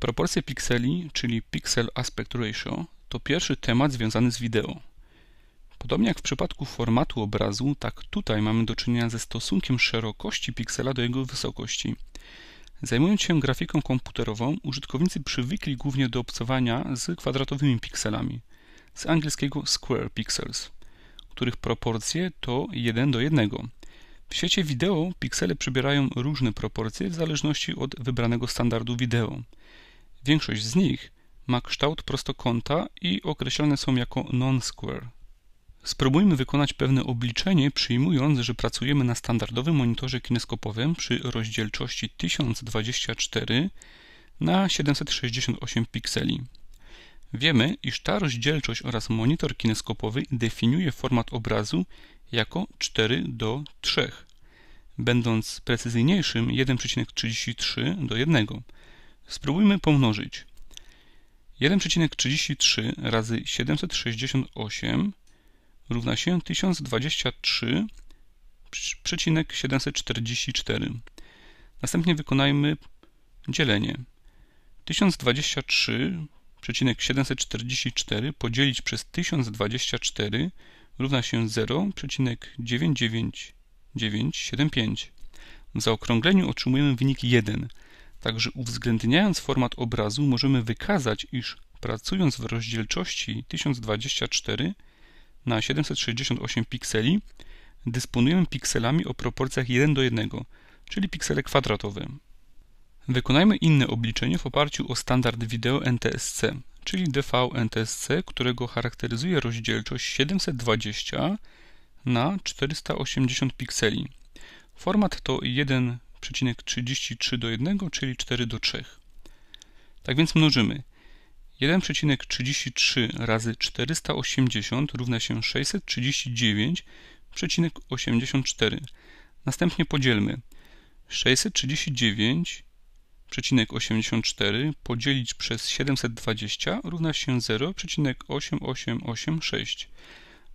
Proporcje pikseli, czyli Pixel Aspect Ratio, to pierwszy temat związany z wideo. Podobnie jak w przypadku formatu obrazu, tak tutaj mamy do czynienia ze stosunkiem szerokości piksela do jego wysokości. Zajmując się grafiką komputerową, użytkownicy przywykli głównie do obcowania z kwadratowymi pikselami, z angielskiego square pixels, których proporcje to 1 do 1. W świecie wideo piksele przybierają różne proporcje w zależności od wybranego standardu wideo. Większość z nich ma kształt prostokąta i określane są jako non-square. Spróbujmy wykonać pewne obliczenie, przyjmując, że pracujemy na standardowym monitorze kineskopowym przy rozdzielczości 1024 na 768 pikseli. Wiemy, iż ta rozdzielczość oraz monitor kineskopowy definiuje format obrazu jako 4 do 3, będąc precyzyjniejszym 1,33 do 1. Spróbujmy pomnożyć 1,33 razy 768 równa się 1023,744. Następnie wykonajmy dzielenie. 1023,744 podzielić przez 1024 równa się 0,99975. W zaokrągleniu otrzymujemy wynik 1. Także uwzględniając format obrazu możemy wykazać, iż pracując w rozdzielczości 1024 na 768 pikseli dysponujemy pikselami o proporcjach 1 do 1, czyli piksele kwadratowe. Wykonajmy inne obliczenie w oparciu o standard wideo NTSC, czyli DV NTSC, którego charakteryzuje rozdzielczość 720 na 480 pikseli. Format to 1,33 do 1, czyli 4 do 3. Tak więc mnożymy 1,33 razy 480 równa się 639,84. Następnie podzielmy 639,84 podzielić przez 720 równa się 0,8886.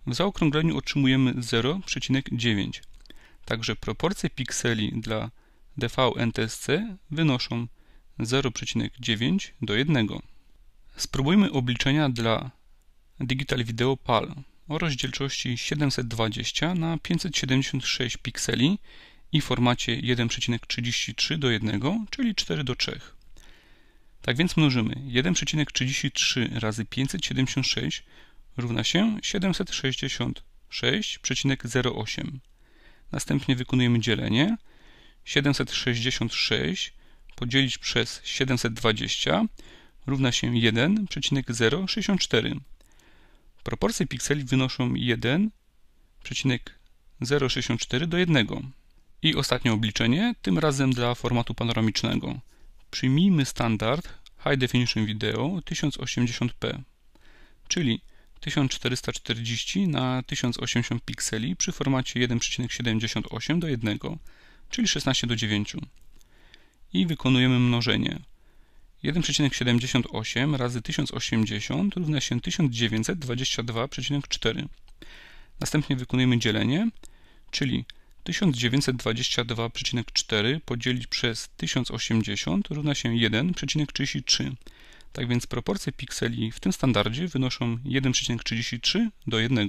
W zaokrągleniu otrzymujemy 0,9. Także proporcje pikseli dla DV NTSC wynoszą 0,9 do 1. Spróbujmy obliczenia dla Digital Video PAL o rozdzielczości 720 na 576 pikseli i formacie 1,33 do 1, czyli 4 do 3. Tak więc mnożymy 1,33 razy 576 równa się 766,08. Następnie wykonujemy dzielenie. 766 podzielić przez 720 równa się 1,064. Proporcje pikseli wynoszą 1,064 do 1. I ostatnie obliczenie, tym razem dla formatu panoramicznego. Przyjmijmy standard High Definition Video 1080p, czyli 1440 na 1080 pikseli przy formacie 1,78 do 1, czyli 16 do 9. I wykonujemy mnożenie. 1,78 razy 1080 równa się 1922,4. Następnie wykonujemy dzielenie, czyli 1922,4 podzielić przez 1080 równa się 1,33. Tak więc proporcje pikseli w tym standardzie wynoszą 1,33 do 1.